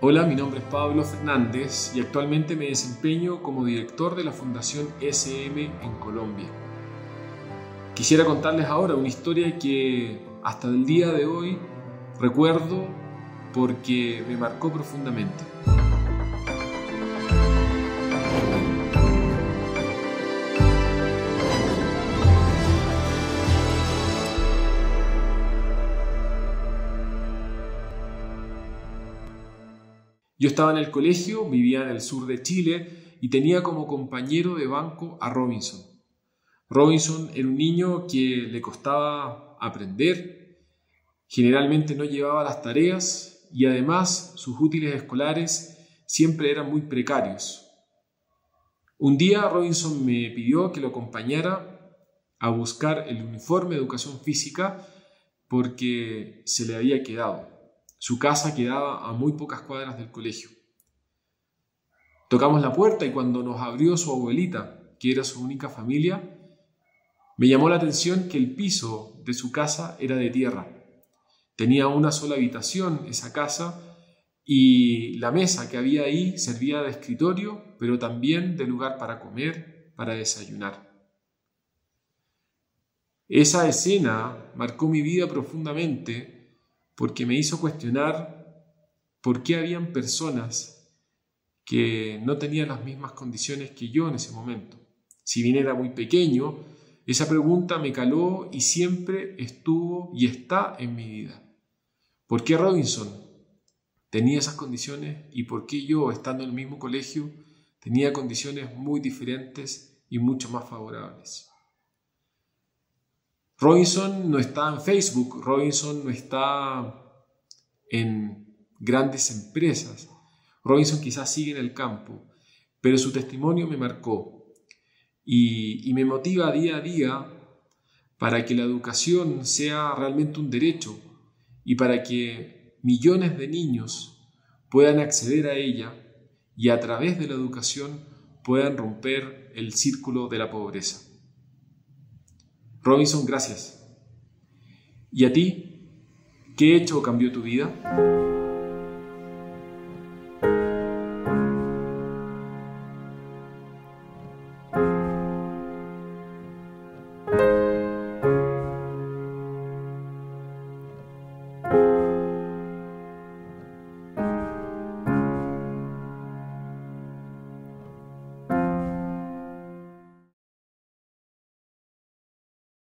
Hola, mi nombre es Pablo Fernández y actualmente me desempeño como director de la Fundación SM en Colombia. Quisiera contarles ahora una historia que hasta el día de hoy recuerdo porque me marcó profundamente. Yo estaba en el colegio, vivía en el sur de Chile y tenía como compañero de banco a Robinson. Robinson era un niño que le costaba aprender, generalmente no llevaba las tareas y además sus útiles escolares siempre eran muy precarios. Un día Robinson me pidió que lo acompañara a buscar el uniforme de educación física porque se le había quedado. Su casa quedaba a muy pocas cuadras del colegio. Tocamos la puerta y cuando nos abrió su abuelita, que era su única familia, me llamó la atención que el piso de su casa era de tierra. Tenía una sola habitación esa casa y la mesa que había ahí servía de escritorio, pero también de lugar para comer, para desayunar. Esa escena marcó mi vida profundamente porque me hizo cuestionar por qué habían personas que no tenían las mismas condiciones que yo en ese momento. Si bien era muy pequeño, esa pregunta me caló y siempre estuvo y está en mi vida. ¿Por qué Robinson tenía esas condiciones y por qué yo, estando en el mismo colegio, tenía condiciones muy diferentes y mucho más favorables? Robinson no está en Facebook, Robinson no está en grandes empresas, Robinson quizás sigue en el campo, pero su testimonio me marcó y, y me motiva día a día para que la educación sea realmente un derecho y para que millones de niños puedan acceder a ella y a través de la educación puedan romper el círculo de la pobreza. Robinson, gracias. ¿Y a ti? ¿Qué hecho cambió tu vida?